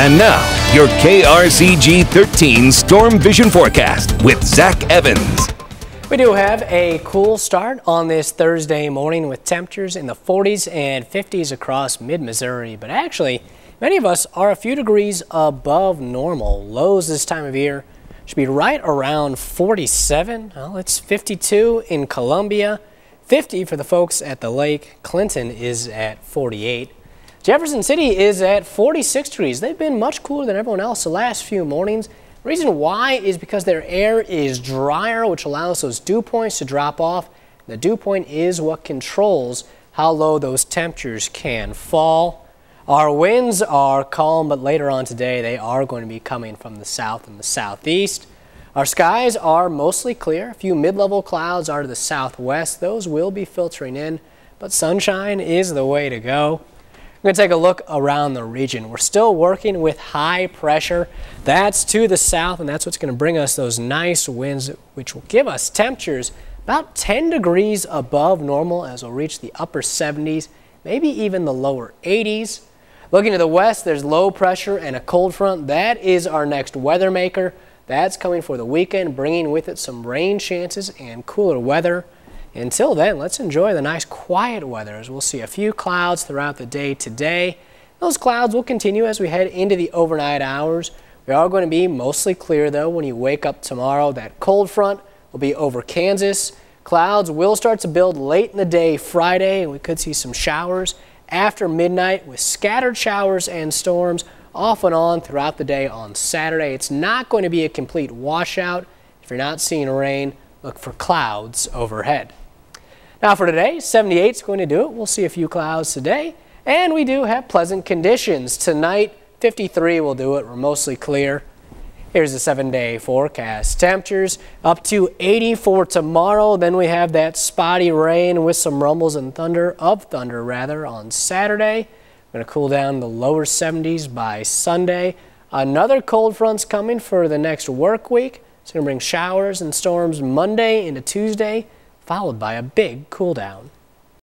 And now, your KRCG 13 Storm Vision Forecast with Zac Evans. We do have a cool start on this Thursday morning with temperatures in the 40s and 50s across mid-Missouri, but actually many of us are a few degrees above normal. Lows this time of year should be right around 47. Well, it's 52 in Columbia, 50 for the folks at the lake. Clinton is at 48. Jefferson City is at 46 degrees. They've been much cooler than everyone else the last few mornings. Reason why is because their air is drier, which allows those dew points to drop off. The dew point is what controls how low those temperatures can fall. Our winds are calm, but later on today they are going to be coming from the south and the southeast. Our skies are mostly clear. A few mid-level clouds are to the southwest. Those will be filtering in, but sunshine is the way to go. We're going to take a look around the region. We're still working with high pressure. That's to the south, and that's what's going to bring us those nice winds, which will give us temperatures about 10 degrees above normal as we'll reach the upper 70s, maybe even the lower 80s. Looking to the west, there's low pressure and a cold front. That is our next weather maker. That's coming for the weekend, bringing with it some rain chances and cooler weather. Until then, let's enjoy the nice quiet weather as we'll see a few clouds throughout the day today. Those clouds will continue as we head into the overnight hours. We are going to be mostly clear though when you wake up tomorrow. That cold front will be over Kansas. Clouds will start to build late in the day Friday and we could see some showers after midnight with scattered showers and storms off and on throughout the day on Saturday. It's not going to be a complete washout. If you're not seeing rain, look for clouds overhead. Now for today, 78 is going to do it. We'll see a few clouds today, and we do have pleasant conditions. Tonight, 53 will do it. We're mostly clear. Here's the seven-day forecast. Temperatures up to 80 for tomorrow. Then we have that spotty rain with some rumbles and thunder, of thunder rather, on Saturday. Going to cool down the lower 70s by Sunday. Another cold front's coming for the next work week. It's going to bring showers and storms Monday into Tuesday, followed by a big cool down.